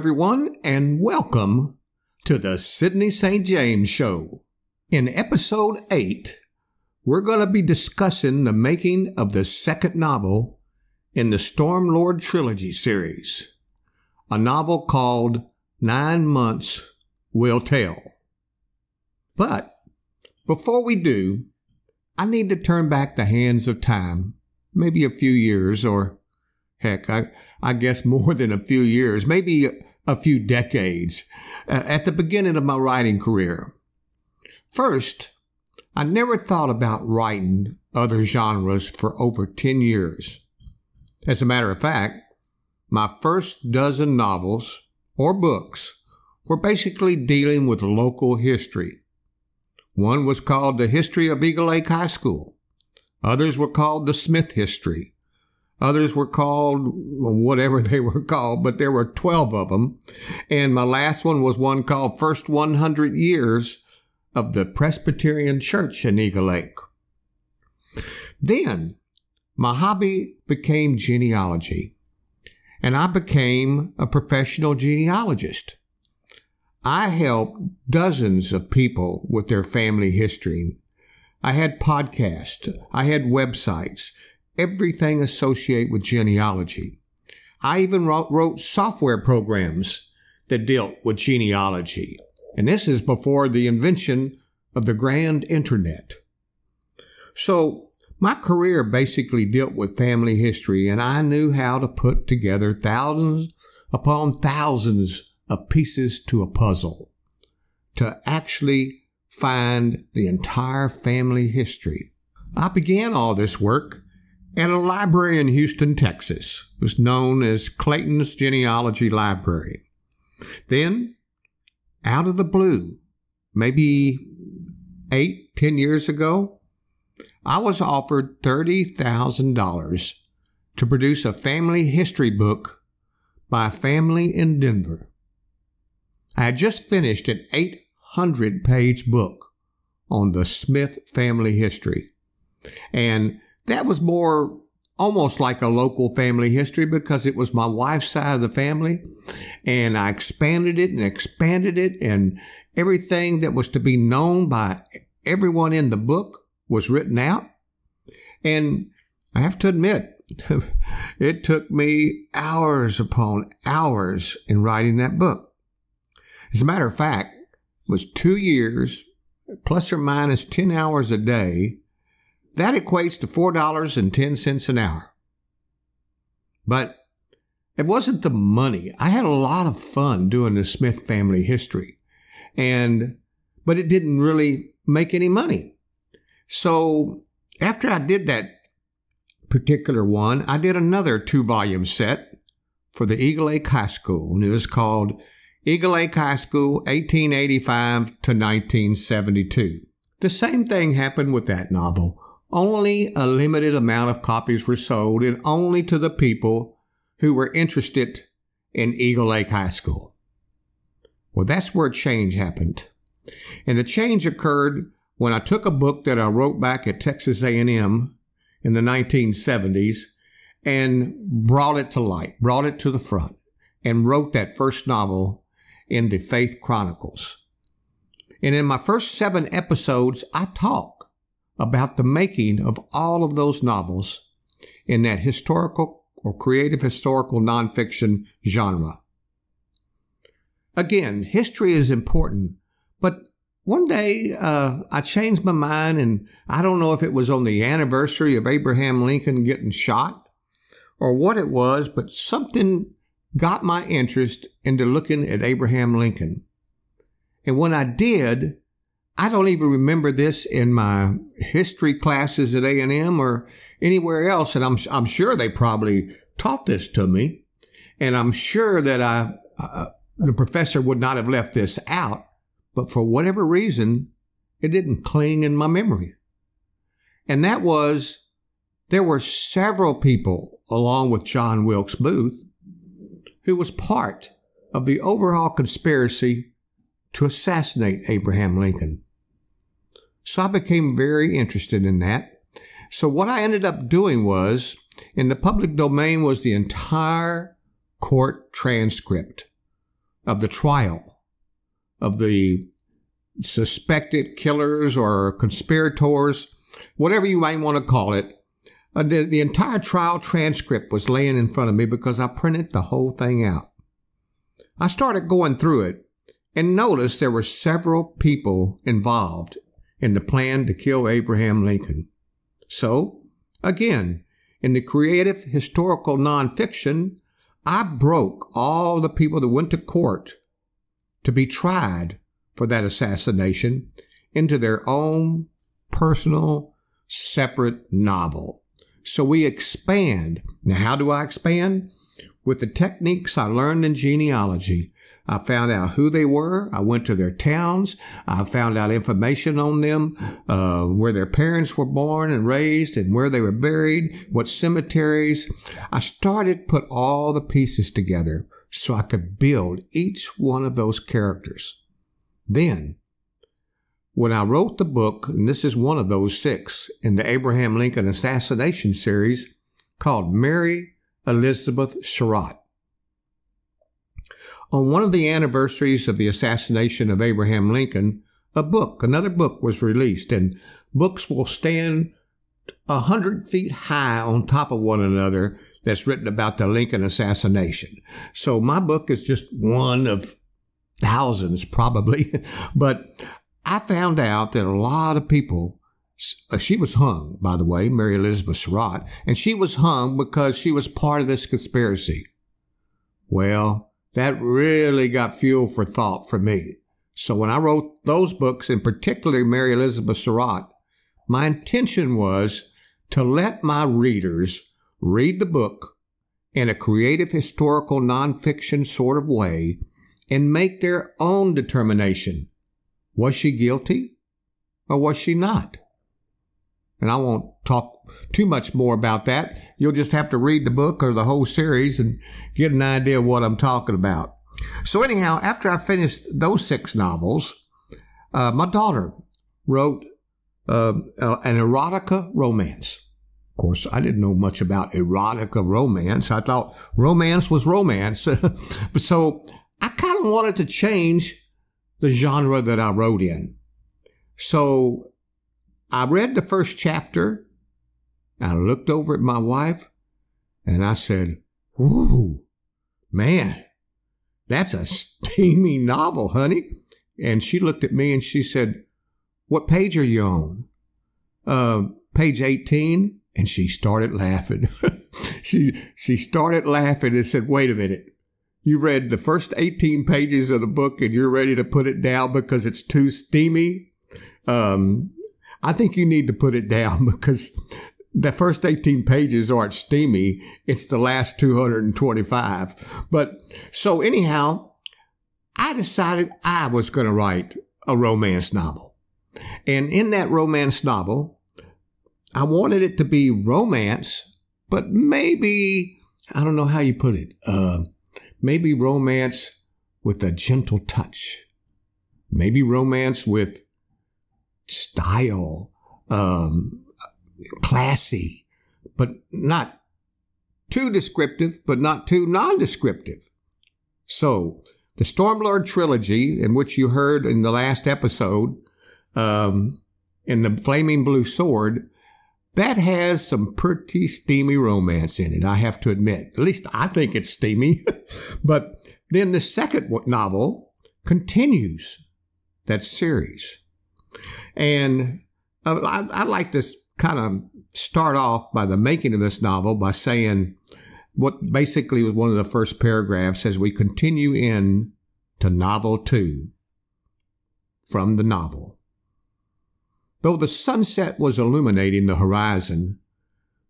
everyone, and welcome to the Sidney St. James Show. In episode 8, we're going to be discussing the making of the second novel in the Stormlord Trilogy series, a novel called Nine Months Will Tell. But before we do, I need to turn back the hands of time, maybe a few years or heck, I, I guess more than a few years, maybe a few decades, uh, at the beginning of my writing career. First, I never thought about writing other genres for over 10 years. As a matter of fact, my first dozen novels or books were basically dealing with local history. One was called The History of Eagle Lake High School. Others were called The Smith History. Others were called whatever they were called, but there were 12 of them. And my last one was one called First 100 Years of the Presbyterian Church in Eagle Lake. Then my hobby became genealogy, and I became a professional genealogist. I helped dozens of people with their family history. I had podcasts, I had websites, everything associated with genealogy. I even wrote, wrote software programs that dealt with genealogy. And this is before the invention of the grand internet. So my career basically dealt with family history and I knew how to put together thousands upon thousands of pieces to a puzzle to actually find the entire family history. I began all this work at a library in Houston, Texas. It was known as Clayton's Genealogy Library. Then, out of the blue, maybe eight, ten years ago, I was offered $30,000 to produce a family history book by a family in Denver. I had just finished an 800 page book on the Smith family history. And that was more almost like a local family history because it was my wife's side of the family. And I expanded it and expanded it and everything that was to be known by everyone in the book was written out. And I have to admit, it took me hours upon hours in writing that book. As a matter of fact, it was two years plus or minus 10 hours a day that equates to $4.10 an hour. But it wasn't the money. I had a lot of fun doing the Smith family history and, but it didn't really make any money. So after I did that particular one, I did another two volume set for the Eagle Lake High School and it was called Eagle Lake High School 1885 to 1972. The same thing happened with that novel. Only a limited amount of copies were sold and only to the people who were interested in Eagle Lake High School. Well, that's where change happened. And the change occurred when I took a book that I wrote back at Texas A&M in the 1970s and brought it to light, brought it to the front and wrote that first novel in the Faith Chronicles. And in my first seven episodes, I talk about the making of all of those novels in that historical or creative historical nonfiction genre. Again, history is important, but one day uh, I changed my mind, and I don't know if it was on the anniversary of Abraham Lincoln getting shot or what it was, but something got my interest into looking at Abraham Lincoln. And when I did, I don't even remember this in my history classes at A&M or anywhere else. And I'm, I'm sure they probably taught this to me. And I'm sure that I, uh, the professor would not have left this out, but for whatever reason, it didn't cling in my memory. And that was there were several people along with John Wilkes Booth who was part of the overall conspiracy to assassinate Abraham Lincoln. So I became very interested in that. So what I ended up doing was, in the public domain was the entire court transcript of the trial of the suspected killers or conspirators, whatever you might want to call it. Uh, the, the entire trial transcript was laying in front of me because I printed the whole thing out. I started going through it and noticed there were several people involved in the plan to kill Abraham Lincoln. So, again, in the creative historical nonfiction, I broke all the people that went to court to be tried for that assassination into their own personal, separate novel. So we expand. Now, how do I expand? With the techniques I learned in genealogy. I found out who they were. I went to their towns. I found out information on them, uh, where their parents were born and raised and where they were buried, what cemeteries. I started put all the pieces together so I could build each one of those characters. Then, when I wrote the book, and this is one of those six in the Abraham Lincoln assassination series called Mary Elizabeth Surratt. On one of the anniversaries of the assassination of Abraham Lincoln, a book, another book was released, and books will stand a hundred feet high on top of one another that's written about the Lincoln assassination. So my book is just one of thousands probably, but I found out that a lot of people uh, she was hung, by the way, Mary Elizabeth Surratt, and she was hung because she was part of this conspiracy. Well, that really got fuel for thought for me. So when I wrote those books, in particular Mary Elizabeth Surratt, my intention was to let my readers read the book in a creative historical nonfiction sort of way and make their own determination. Was she guilty or was she not? And I won't talk too much more about that. You'll just have to read the book or the whole series and get an idea of what I'm talking about. So anyhow, after I finished those six novels, uh, my daughter wrote uh, an erotica romance. Of course, I didn't know much about erotica romance. I thought romance was romance. so I kind of wanted to change the genre that I wrote in. So I read the first chapter. I looked over at my wife and I said, Ooh, man, that's a steamy novel, honey. And she looked at me and she said, What page are you on? Uh, page 18. And she started laughing. she, she started laughing and said, Wait a minute. You read the first 18 pages of the book and you're ready to put it down because it's too steamy. Um, I think you need to put it down because the first 18 pages aren't steamy. It's the last 225. But so anyhow, I decided I was going to write a romance novel. And in that romance novel, I wanted it to be romance, but maybe, I don't know how you put it, uh, maybe romance with a gentle touch. Maybe romance with style, um, classy, but not too descriptive, but not too non-descriptive. So the Stormlord trilogy, in which you heard in the last episode, um, in the Flaming Blue Sword, that has some pretty steamy romance in it, I have to admit. At least I think it's steamy. but then the second novel continues that series. And uh, I, would like to kind of start off by the making of this novel by saying what basically was one of the first paragraphs as we continue in to novel two from the novel. Though the sunset was illuminating the horizon,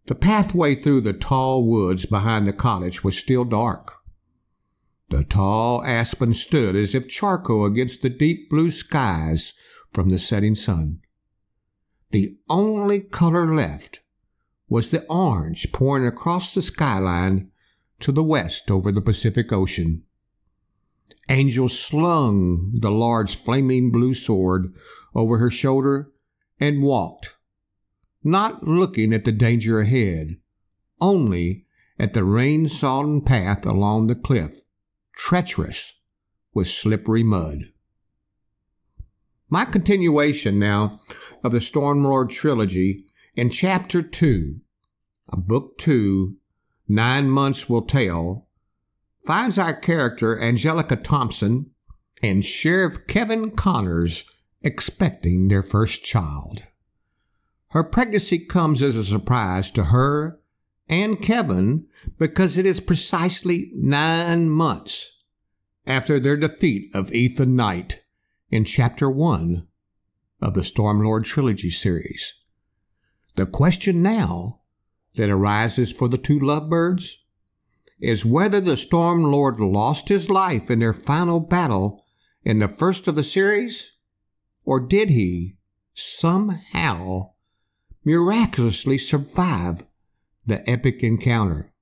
the pathway through the tall woods behind the cottage was still dark. The tall aspen stood as if charcoal against the deep blue skies from the setting sun. The only color left was the orange pouring across the skyline to the west over the Pacific Ocean. Angel slung the large flaming blue sword over her shoulder and walked, not looking at the danger ahead, only at the rain sodden path along the cliff, treacherous with slippery mud. My continuation now of the Stormlord trilogy in chapter 2, book 2, Nine Months Will Tell, finds our character Angelica Thompson and Sheriff Kevin Connors expecting their first child. Her pregnancy comes as a surprise to her and Kevin because it is precisely nine months after their defeat of Ethan Knight in Chapter 1 of the Stormlord Trilogy series. The question now that arises for the two lovebirds is whether the Stormlord lost his life in their final battle in the first of the series, or did he somehow miraculously survive the epic encounter.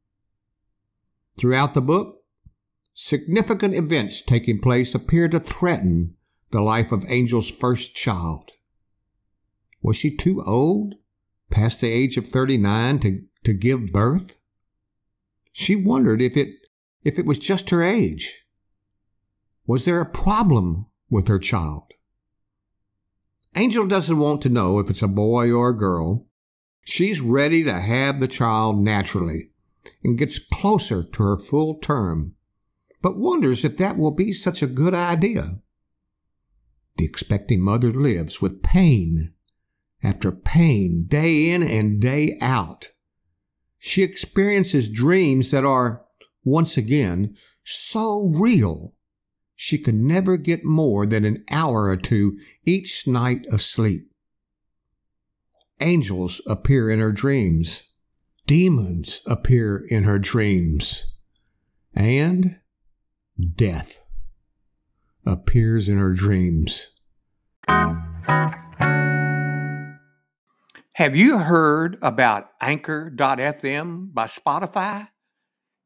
Throughout the book, significant events taking place appear to threaten the life of Angel's first child. Was she too old, past the age of 39, to, to give birth? She wondered if it, if it was just her age. Was there a problem with her child? Angel doesn't want to know if it's a boy or a girl. She's ready to have the child naturally and gets closer to her full term, but wonders if that will be such a good idea. The expecting mother lives with pain after pain day in and day out. She experiences dreams that are, once again, so real she could never get more than an hour or two each night of sleep. Angels appear in her dreams. Demons appear in her dreams. And death appears in her dreams. Have you heard about Anchor.fm by Spotify?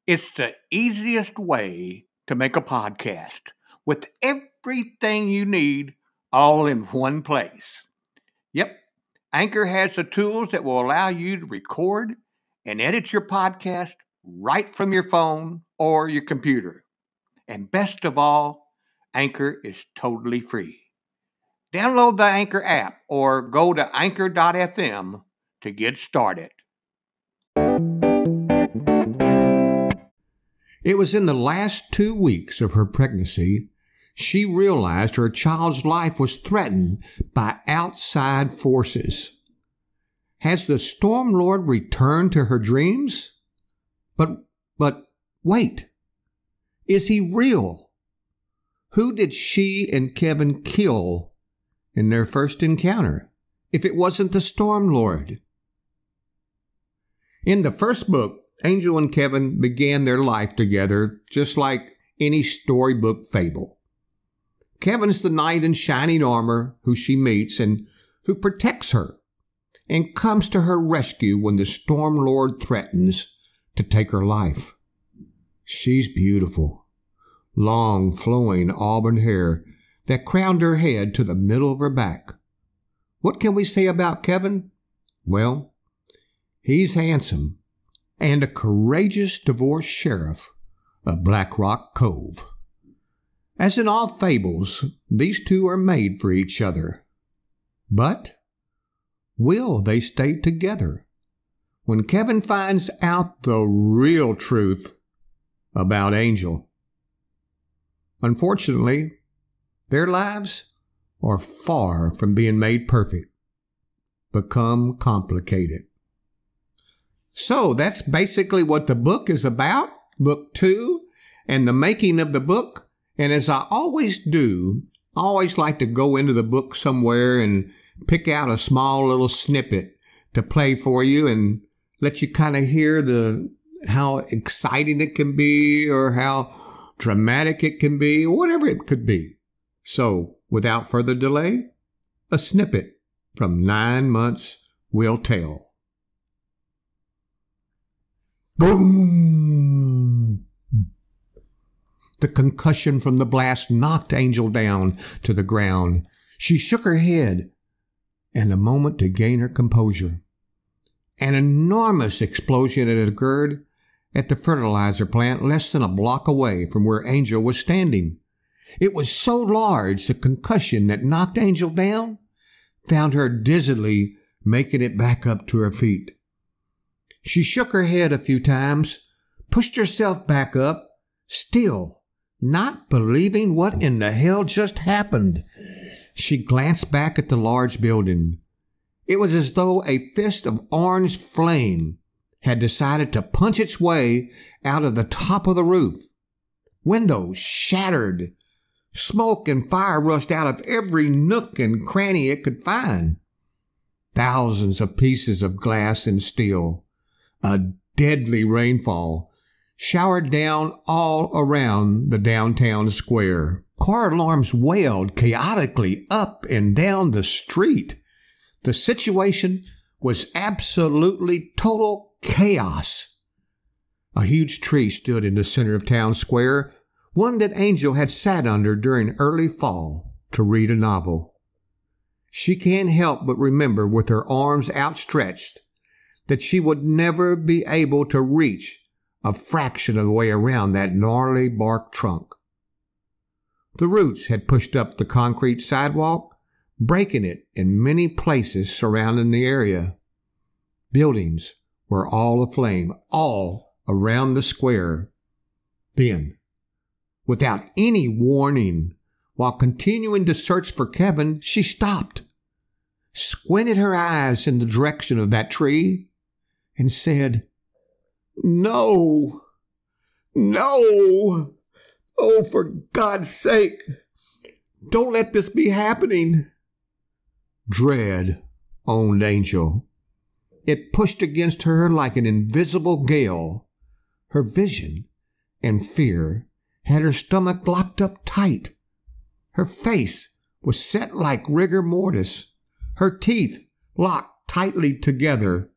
It's the easiest way to make a podcast with everything you need all in one place. Yep, Anchor has the tools that will allow you to record and edit your podcast right from your phone or your computer. And best of all, Anchor is totally free. Download the Anchor app or go to anchor.fm to get started. It was in the last two weeks of her pregnancy she realized her child's life was threatened by outside forces. Has the storm lord returned to her dreams? But, but wait. Is he real? Who did she and Kevin kill in their first encounter if it wasn't the storm lord? In the first book, Angel and Kevin began their life together just like any storybook fable. Kevin's the knight in shining armor who she meets and who protects her and comes to her rescue when the storm lord threatens to take her life. She's beautiful. Long, flowing auburn hair that crowned her head to the middle of her back. What can we say about Kevin? Well, he's handsome and a courageous divorced sheriff of Black Rock Cove. As in all fables, these two are made for each other. But will they stay together? When Kevin finds out the real truth about Angel. Unfortunately, their lives are far from being made perfect, become complicated. So that's basically what the book is about, book two, and the making of the book and as I always do, I always like to go into the book somewhere and pick out a small little snippet to play for you and let you kind of hear the how exciting it can be or how dramatic it can be, whatever it could be. So, without further delay, a snippet from Nine Months Will Tell. Boom! The concussion from the blast knocked Angel down to the ground. She shook her head and a moment to gain her composure. An enormous explosion had occurred at the fertilizer plant less than a block away from where Angel was standing. It was so large, the concussion that knocked Angel down found her dizzily making it back up to her feet. She shook her head a few times, pushed herself back up, still not believing what in the hell just happened. She glanced back at the large building. It was as though a fist of orange flame had decided to punch its way out of the top of the roof. Windows shattered. Smoke and fire rushed out of every nook and cranny it could find. Thousands of pieces of glass and steel, a deadly rainfall, showered down all around the downtown square. Car alarms wailed chaotically up and down the street. The situation was absolutely total chaos. A huge tree stood in the center of town square, one that Angel had sat under during early fall to read a novel. She can't help but remember with her arms outstretched that she would never be able to reach a fraction of the way around that gnarly bark trunk. The roots had pushed up the concrete sidewalk, breaking it in many places surrounding the area. Buildings were all aflame, all around the square. Then, without any warning, while continuing to search for Kevin, she stopped, squinted her eyes in the direction of that tree, and said, No, no, oh, for God's sake, don't let this be happening. Dread owned Angel. It pushed against her like an invisible gale. Her vision and fear had her stomach locked up tight. Her face was set like rigor mortis, her teeth locked tightly together.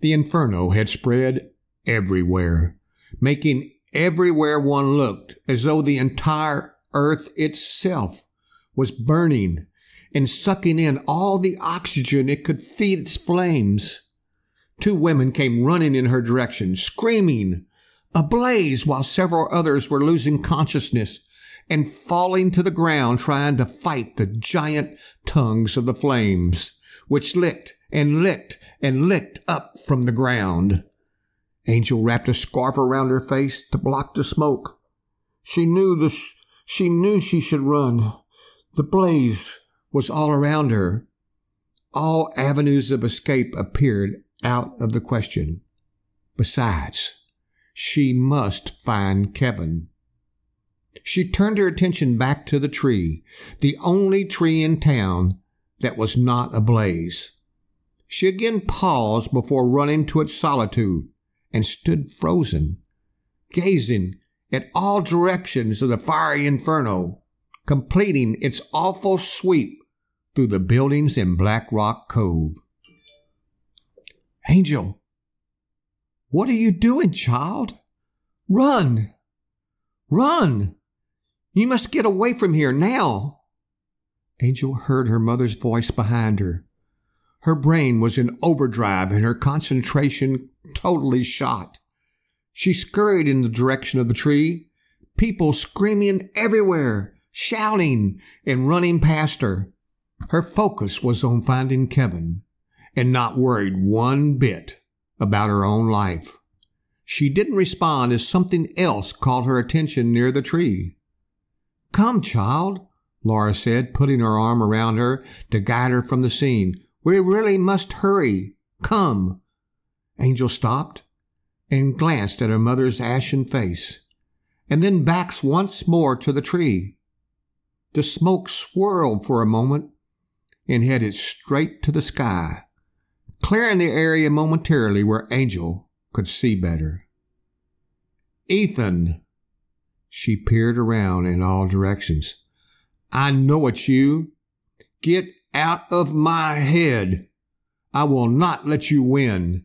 The inferno had spread everywhere, making everywhere one looked as though the entire earth itself was burning and sucking in all the oxygen it could feed its flames. Two women came running in her direction, screaming, ablaze, while several others were losing consciousness and falling to the ground trying to fight the giant tongues of the flames, which licked and licked and licked up from the ground. Angel wrapped a scarf around her face to block the smoke. She knew this, she knew she should run. The blaze was all around her. All avenues of escape appeared out of the question. Besides, she must find Kevin. She turned her attention back to the tree, the only tree in town that was not ablaze. She again paused before running to its solitude and stood frozen, gazing at all directions of the fiery inferno, completing its awful sweep through the buildings in Black Rock Cove. Angel, what are you doing, child? Run! Run! You must get away from here now. Angel heard her mother's voice behind her. Her brain was in overdrive and her concentration totally shot. She scurried in the direction of the tree, people screaming everywhere, shouting and running past her. Her focus was on finding Kevin and not worried one bit about her own life. She didn't respond as something else caught her attention near the tree. Come, child, Laura said, putting her arm around her to guide her from the scene. We really must hurry. Come. Angel stopped and glanced at her mother's ashen face, and then backs once more to the tree. The smoke swirled for a moment and headed straight to the sky clearing the area momentarily where Angel could see better. Ethan! She peered around in all directions. I know it's you. Get out of my head. I will not let you win.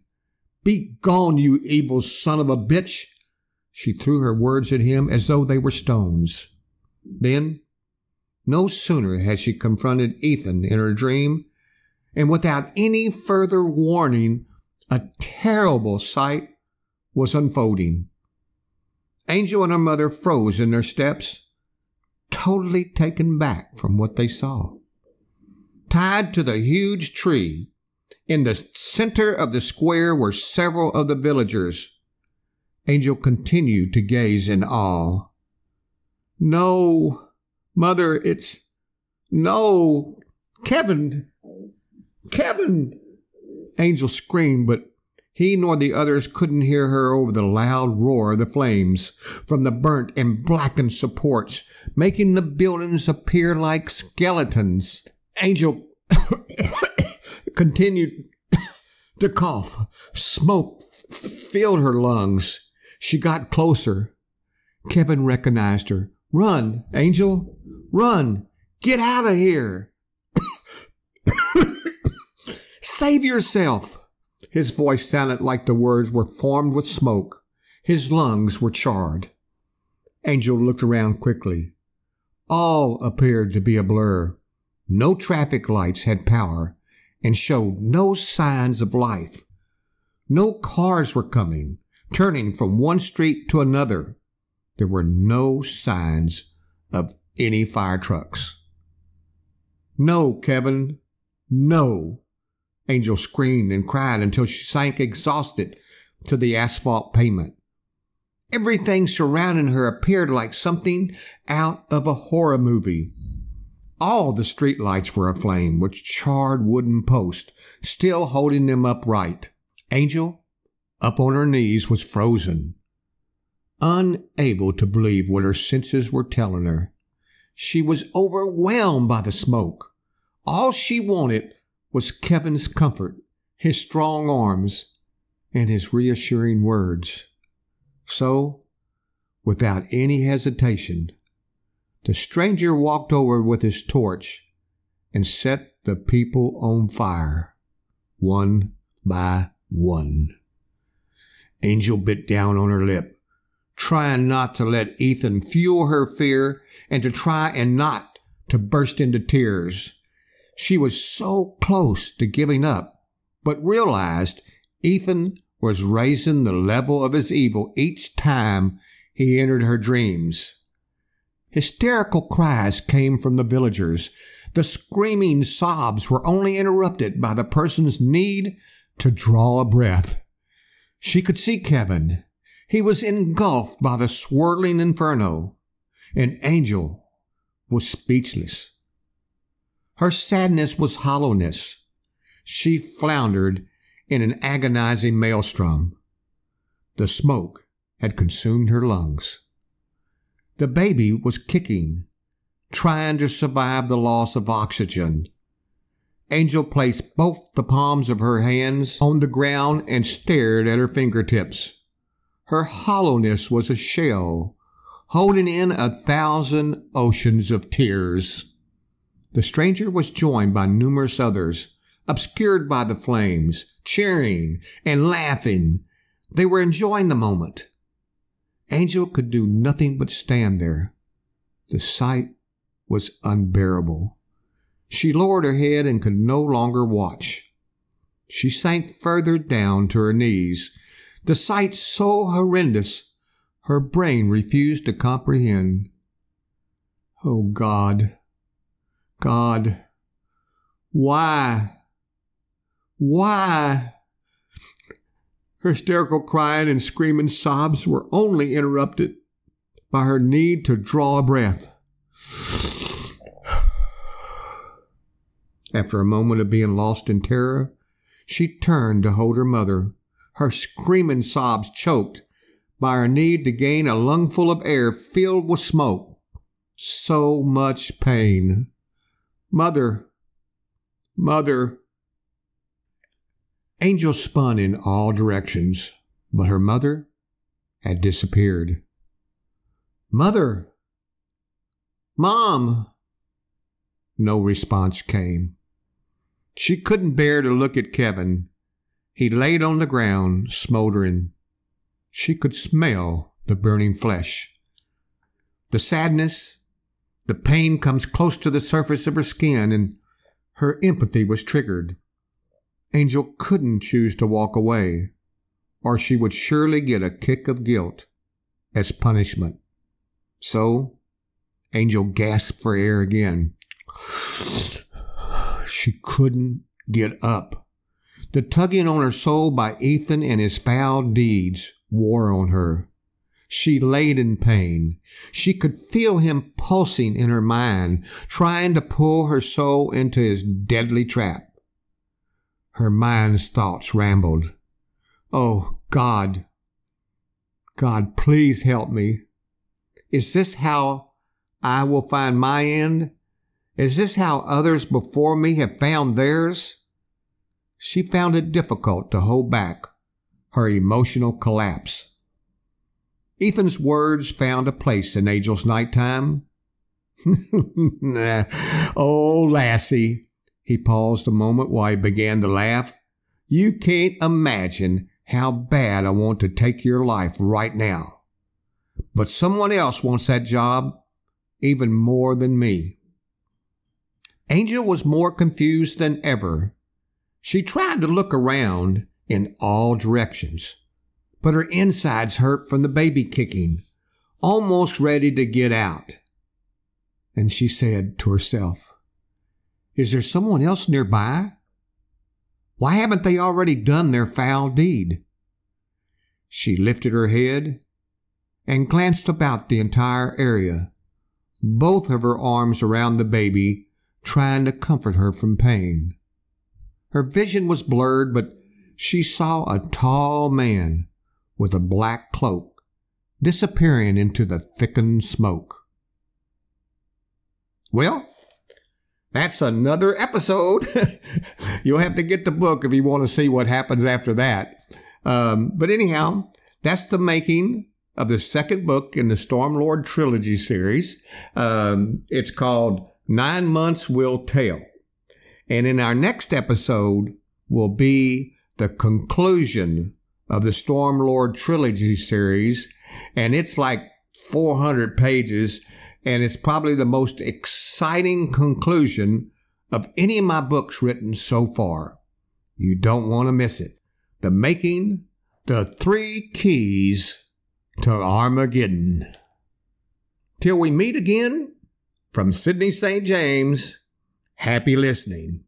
Be gone, you evil son of a bitch. She threw her words at him as though they were stones. Then, no sooner had she confronted Ethan in her dream and without any further warning, a terrible sight was unfolding. Angel and her mother froze in their steps. totally taken back from what they saw. Tied to the huge tree in the center of the square were several of the villagers. Angel continued to gaze in awe. No, mother, it's no, Kevin, Kevin. Angel screamed, but he nor the others couldn't hear her over the loud roar of the flames from the burnt and blackened supports, making the buildings appear like skeletons. Angel continued to cough. Smoke filled her lungs. She got closer. Kevin recognized her. Run, Angel, run. Get out of here. Save yourself. His voice sounded like the words were formed with smoke. His lungs were charred. Angel looked around quickly. All appeared to be a blur. No traffic lights had power and showed no signs of life. No cars were coming, turning from one street to another. There were no signs of any fire trucks. No, Kevin, no. Angel screamed and cried until she sank exhausted to the asphalt pavement. Everything surrounding her appeared like something out of a horror movie. All the street lights were aflame with charred wooden posts, still holding them upright. Angel, up on her knees, was frozen, unable to believe what her senses were telling her. She was overwhelmed by the smoke. All she wanted was Kevin's comfort, his strong arms, and his reassuring words. So, without any hesitation, the stranger walked over with his torch and set the people on fire, one by one. Angel bit down on her lip, trying not to let Ethan fuel her fear and to try and not to burst into tears. She was so close to giving up, but realized Ethan was raising the level of his evil each time he entered her dreams. Hysterical cries came from the villagers. The screaming sobs were only interrupted by the person's need to draw a breath. She could see Kevin. He was engulfed by the swirling inferno. An angel was speechless. Her sadness was hollowness. She floundered in an agonizing maelstrom. The smoke had consumed her lungs. The baby was kicking, trying to survive the loss of oxygen. Angel placed both the palms of her hands on the ground and stared at her fingertips. Her hollowness was a shell, holding in a thousand oceans of tears. The stranger was joined by numerous others, obscured by the flames, cheering and laughing. They were enjoying the moment. Angel could do nothing but stand there. The sight was unbearable. She lowered her head and could no longer watch. She sank further down to her knees. The sight so horrendous, her brain refused to comprehend. Oh God, God, why? Why? Her hysterical crying and screaming sobs were only interrupted by her need to draw a breath. After a moment of being lost in terror, she turned to hold her mother, her screaming sobs choked by her need to gain a lungful of air filled with smoke. So much pain. Mother, Mother. Angel spun in all directions, but her mother had disappeared. Mother! Mom! No response came. She couldn't bear to look at Kevin. He laid on the ground, smoldering. She could smell the burning flesh. The sadness the pain comes close to the surface of her skin and her empathy was triggered. Angel couldn't choose to walk away, or she would surely get a kick of guilt as punishment. So, Angel gasped for air again. She couldn't get up. The tugging on her soul by Ethan and his foul deeds wore on her. She laid in pain. She could feel him pulsing in her mind, trying to pull her soul into his deadly trap. Her mind's thoughts rambled. Oh, God. God, please help me. Is this how I will find my end? Is this how others before me have found theirs? She found it difficult to hold back her emotional collapse. Ethan's words found a place in Angel's nighttime. oh, lassie. He paused a moment while he began to laugh. You can't imagine how bad I want to take your life right now. But someone else wants that job even more than me. Angel was more confused than ever. She tried to look around in all directions but her insides hurt from the baby kicking, almost ready to get out. And she said to herself, Is there someone else nearby? Why haven't they already done their foul deed? She lifted her head and glanced about the entire area, both of her arms around the baby, trying to comfort her from pain. Her vision was blurred, but she saw a tall man with a black cloak, disappearing into the thickened smoke. Well, that's another episode. You'll have to get the book if you want to see what happens after that. Um, but anyhow, that's the making of the second book in the Stormlord trilogy series. Um, it's called Nine Months Will Tell. And in our next episode will be the conclusion of the Stormlord trilogy series, and it's like 400 pages, and it's probably the most exciting conclusion of any of my books written so far. You don't want to miss it. The Making, the Three Keys to Armageddon. Till we meet again, from Sidney St. James, happy listening.